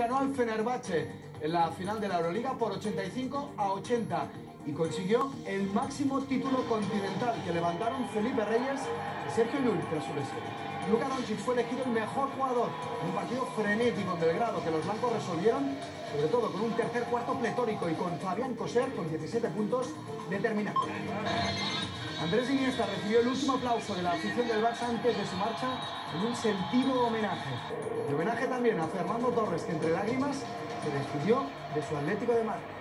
ganó al Fenerbahce en la final de la Euroliga por 85 a 80 y consiguió el máximo título continental que levantaron Felipe Reyes y Sergio Llull tras su lesión. Luka Doncic fue elegido el mejor jugador en un partido frenético en Belgrado que los blancos resolvieron, sobre todo con un tercer cuarto pletórico y con Fabián Coser con 17 puntos determinantes. Andrés Iniesta recibió el último aplauso de la afición del Barça antes de su marcha en un sentido homenaje. Y homenaje también a Fernando Torres, que entre lágrimas se despidió de su Atlético de Madrid.